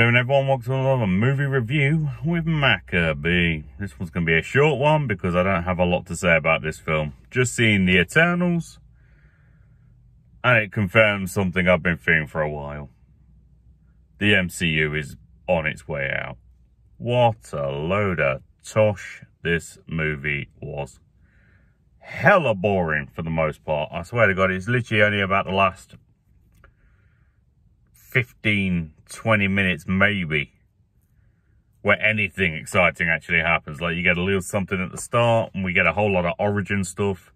everyone, welcome to another movie review with Maka B. This one's going to be a short one because I don't have a lot to say about this film. Just seeing The Eternals, and it confirms something I've been feeling for a while. The MCU is on its way out. What a load of tosh this movie was. Hella boring for the most part. I swear to God, it's literally only about the last 15, 20 minutes maybe where anything exciting actually happens. Like you get a little something at the start and we get a whole lot of origin stuff.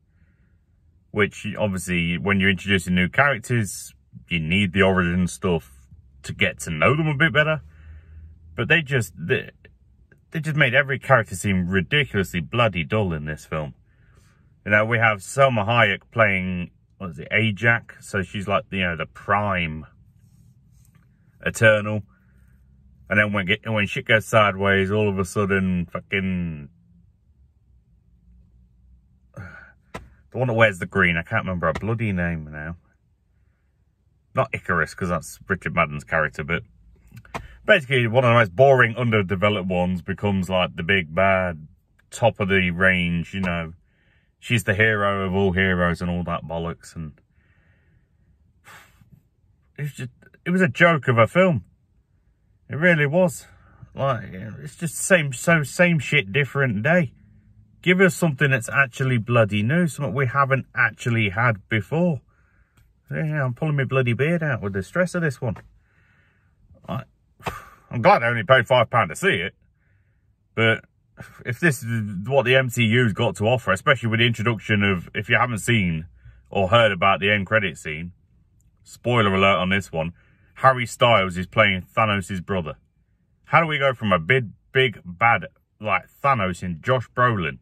Which obviously when you're introducing new characters, you need the origin stuff to get to know them a bit better. But they just they, they just made every character seem ridiculously bloody dull in this film. You know, we have Salma Hayek playing what is it, Ajak? so she's like you know the prime Eternal. And then when get, when shit goes sideways, all of a sudden, fucking the one that wears the green, I can't remember her bloody name now. Not Ikaris, because that's Richard Madden's character, but basically one of the most boring, underdeveloped ones becomes like the big bad, top of the range, you know. She's the hero of all heroes and all that bollocks, and it's just it was a joke of a film. It really was. Like, it's just same, so same shit, different day. Give us something that's actually bloody new, something we haven't actually had before. Yeah, I'm pulling my bloody beard out with the stress of this one. I, I'm glad I only paid £5 to see it. But if this is what the MCU's got to offer, especially with the introduction of, if you haven't seen or heard about the end credit scene, spoiler alert on this one, Harry Styles is playing Thanos' brother. How do we go from a big, big bad like Thanos in Josh Brolin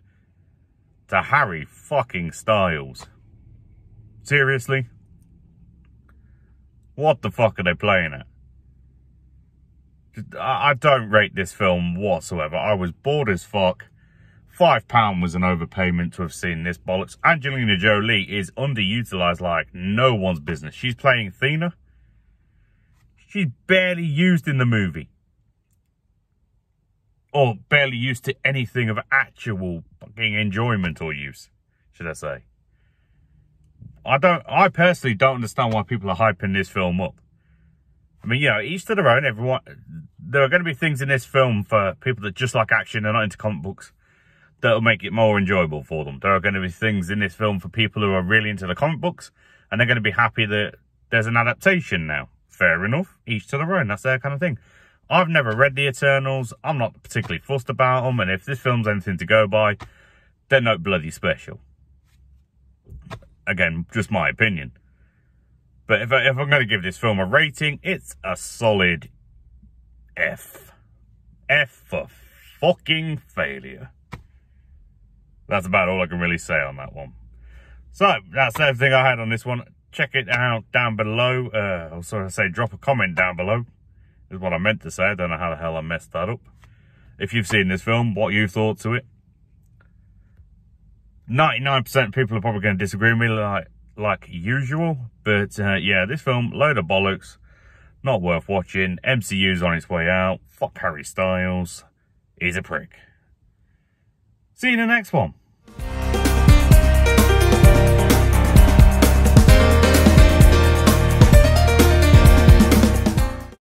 to Harry fucking Styles? Seriously? What the fuck are they playing at? I don't rate this film whatsoever. I was bored as fuck. Five pound was an overpayment to have seen this bollocks. Angelina Jolie is underutilized like no one's business. She's playing Thena. She's barely used in the movie. Or barely used to anything of actual fucking enjoyment or use, should I say. I don't, I personally don't understand why people are hyping this film up. I mean, you know, each to their own, everyone, there are going to be things in this film for people that just like action and not into comic books that'll make it more enjoyable for them. There are going to be things in this film for people who are really into the comic books and they're going to be happy that there's an adaptation now fair enough. Each to their own. That's their kind of thing. I've never read The Eternals. I'm not particularly fussed about them. And if this film's anything to go by, they're no bloody special. Again, just my opinion. But if, I, if I'm going to give this film a rating, it's a solid F. F for fucking failure. That's about all I can really say on that one. So, that's everything I had on this one check it out down below. Uh, or sort of say, drop a comment down below is what I meant to say. I don't know how the hell I messed that up. If you've seen this film, what you thought to it. 99% of people are probably going to disagree with me like, like usual. But uh, yeah, this film, load of bollocks. Not worth watching. MCU's on its way out. Fuck Harry Styles. He's a prick. See you in the next one.